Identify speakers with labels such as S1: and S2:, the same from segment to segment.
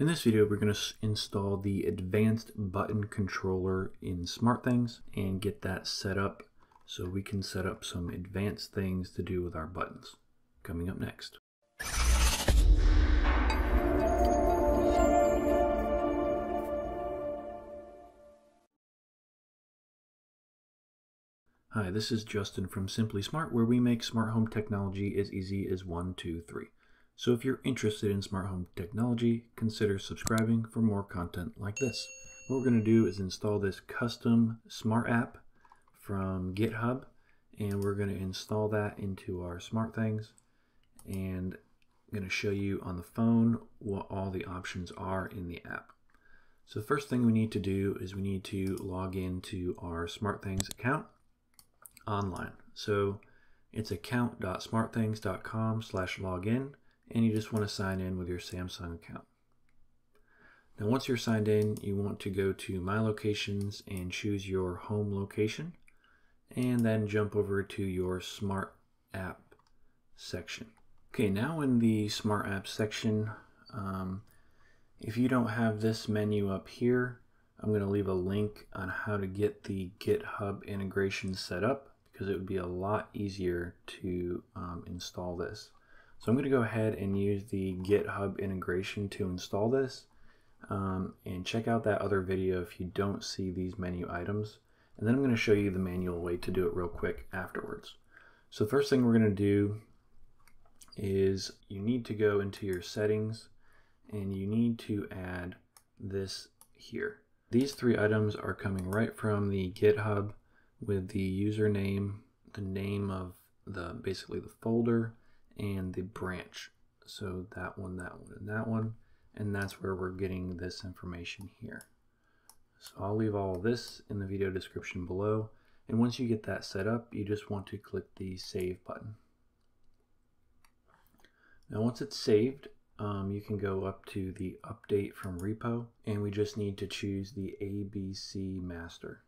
S1: In this video, we're going to install the advanced button controller in SmartThings and get that set up so we can set up some advanced things to do with our buttons. Coming up next. Hi, this is Justin from Simply Smart, where we make smart home technology as easy as one, two, three. So if you're interested in smart home technology, consider subscribing for more content like this. What we're going to do is install this custom smart app from GitHub and we're going to install that into our SmartThings and I'm going to show you on the phone what all the options are in the app. So the first thing we need to do is we need to log into our SmartThings account online. So it's account.smartthings.com slash login and you just want to sign in with your Samsung account. Now once you're signed in, you want to go to My Locations and choose your home location and then jump over to your Smart App section. Okay, now in the Smart App section, um, if you don't have this menu up here, I'm going to leave a link on how to get the GitHub integration set up because it would be a lot easier to um, install this. So I'm going to go ahead and use the GitHub integration to install this. Um, and check out that other video if you don't see these menu items. And then I'm going to show you the manual way to do it real quick afterwards. So the first thing we're going to do is you need to go into your settings and you need to add this here. These three items are coming right from the GitHub with the username, the name of the basically the folder, and the branch. So that one, that one, and that one. And that's where we're getting this information here. So I'll leave all this in the video description below. And once you get that set up, you just want to click the Save button. Now once it's saved, um, you can go up to the Update from Repo, and we just need to choose the ABC Master.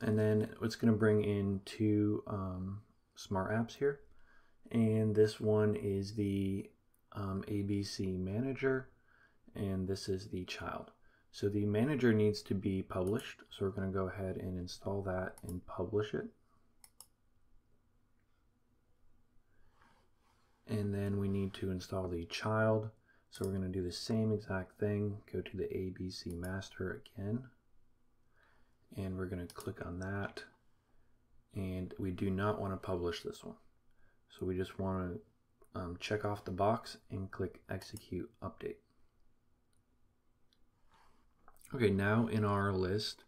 S1: And then it's going to bring in two um, smart apps here. And this one is the um, ABC Manager, and this is the child. So the manager needs to be published. So we're going to go ahead and install that and publish it. And then we need to install the child. So we're going to do the same exact thing. Go to the ABC master again and we're going to click on that. And we do not want to publish this one. So we just want to um, check off the box and click execute update. Okay now in our list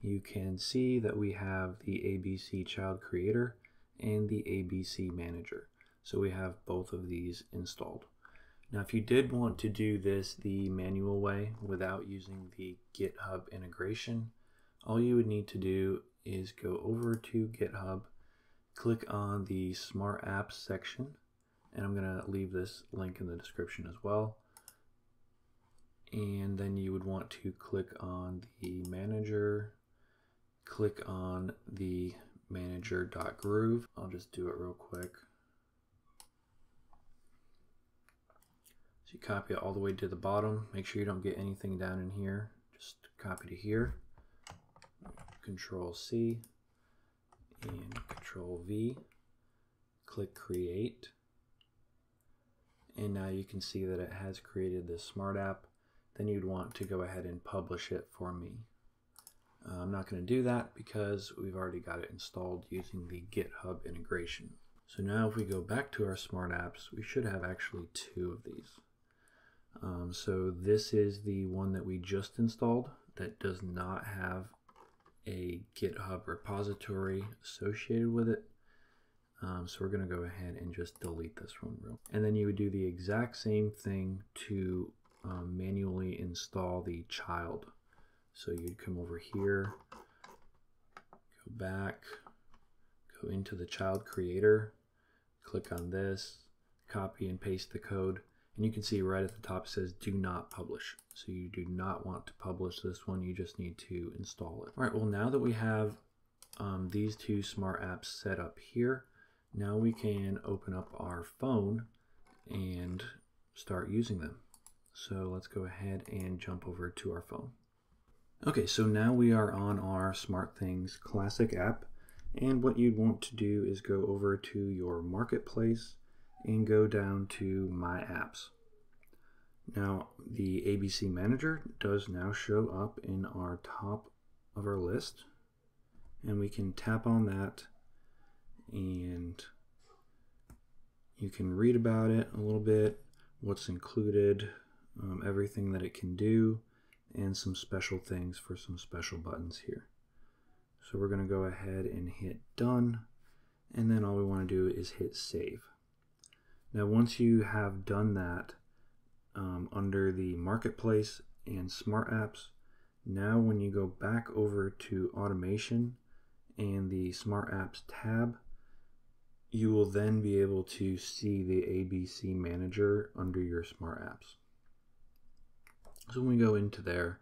S1: you can see that we have the ABC child creator and the ABC manager. So we have both of these installed. Now if you did want to do this the manual way without using the GitHub integration all you would need to do is go over to GitHub, click on the Smart Apps section, and I'm going to leave this link in the description as well. And then you would want to click on the manager, click on the manager.groove. I'll just do it real quick. So you copy it all the way to the bottom. Make sure you don't get anything down in here. Just copy to here. Control C and Control V. Click Create. And now you can see that it has created this smart app. Then you'd want to go ahead and publish it for me. Uh, I'm not going to do that because we've already got it installed using the GitHub integration. So now if we go back to our smart apps, we should have actually two of these. Um, so this is the one that we just installed that does not have a GitHub repository associated with it. Um, so we're going to go ahead and just delete this one real. And then you would do the exact same thing to um, manually install the child. So you'd come over here, go back, go into the child creator, click on this, copy and paste the code, and you can see right at the top it says do not publish. So you do not want to publish this one, you just need to install it. All right, well now that we have um, these two smart apps set up here, now we can open up our phone and start using them. So let's go ahead and jump over to our phone. Okay, so now we are on our SmartThings Classic app. And what you'd want to do is go over to your marketplace and go down to My Apps. Now, the ABC Manager does now show up in our top of our list. And we can tap on that and you can read about it a little bit, what's included, um, everything that it can do, and some special things for some special buttons here. So we're going to go ahead and hit done, and then all we want to do is hit save. Now once you have done that um, under the marketplace and smart apps, now when you go back over to automation and the smart apps tab, you will then be able to see the ABC manager under your smart apps. So when we go into there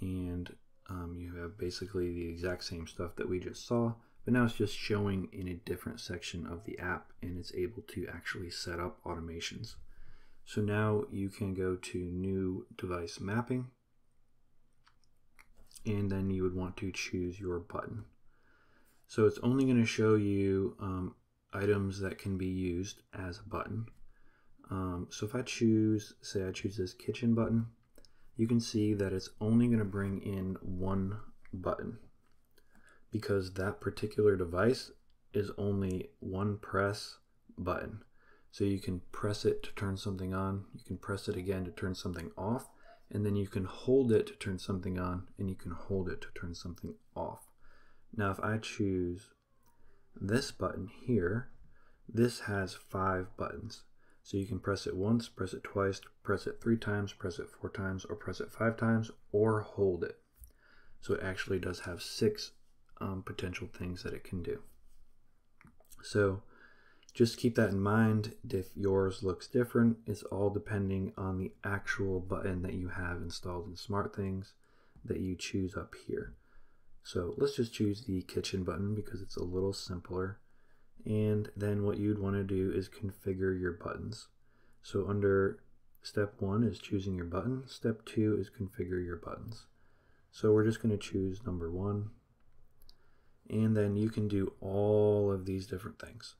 S1: and um, you have basically the exact same stuff that we just saw, but now it's just showing in a different section of the app and it's able to actually set up automations. So now you can go to new device mapping and then you would want to choose your button. So it's only going to show you um, items that can be used as a button. Um, so if I choose, say I choose this kitchen button, you can see that it's only going to bring in one button because that particular device is only one press button. So you can press it to turn something on, you can press it again to turn something off, and then you can hold it to turn something on, and you can hold it to turn something off. Now if I choose this button here, this has five buttons. So you can press it once, press it twice, press it three times, press it four times, or press it five times, or hold it. So it actually does have six um, potential things that it can do. So just keep that in mind. If yours looks different, it's all depending on the actual button that you have installed in SmartThings that you choose up here. So let's just choose the kitchen button because it's a little simpler. And then what you'd want to do is configure your buttons. So under step one is choosing your button. Step two is configure your buttons. So we're just going to choose number one. And then you can do all of these different things.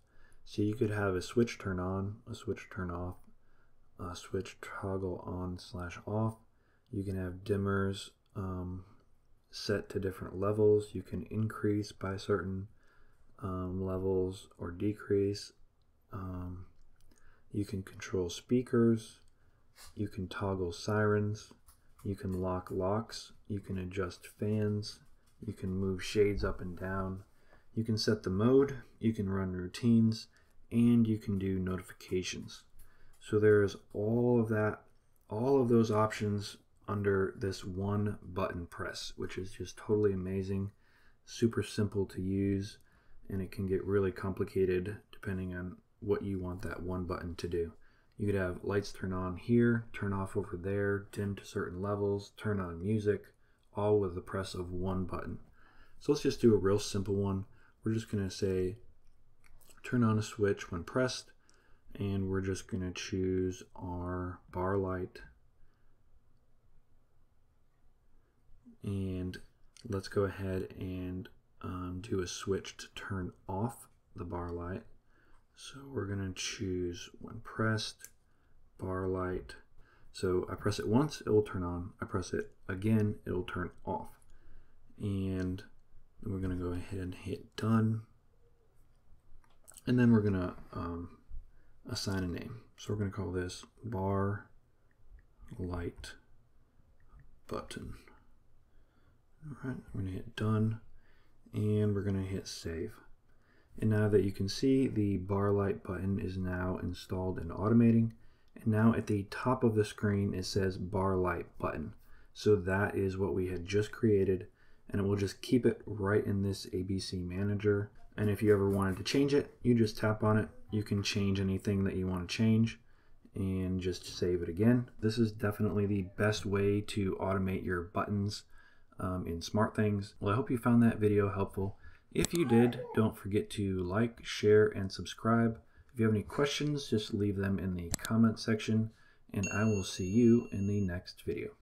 S1: So you could have a switch turn on, a switch turn off, a switch toggle on slash off. You can have dimmers, um, set to different levels. You can increase by certain um, levels or decrease. Um, you can control speakers. You can toggle sirens. You can lock locks. You can adjust fans. You can move shades up and down. You can set the mode. You can run routines. And you can do notifications. So there's all of that, all of those options under this one button press, which is just totally amazing, super simple to use, and it can get really complicated depending on what you want that one button to do. You could have lights turn on here, turn off over there, dim to certain levels, turn on music, all with the press of one button. So let's just do a real simple one. We're just going to say turn on a switch when pressed, and we're just going to choose our bar light and let's go ahead and um, do a switch to turn off the bar light. So we're going to choose when pressed, bar light. So I press it once, it will turn on. I press it again, it will turn off. And we're going to go ahead and hit done. And then we're going to um, assign a name. So we're going to call this bar light button. All right, I'm gonna hit done and we're gonna hit save. And now that you can see the bar light button is now installed and automating. And now at the top of the screen it says bar light button. So that is what we had just created and it will just keep it right in this ABC manager. And if you ever wanted to change it, you just tap on it. You can change anything that you want to change and just save it again. This is definitely the best way to automate your buttons um, in SmartThings. Well, I hope you found that video helpful. If you did, don't forget to like, share, and subscribe. If you have any questions, just leave them in the comment section. and I will see you in the next video.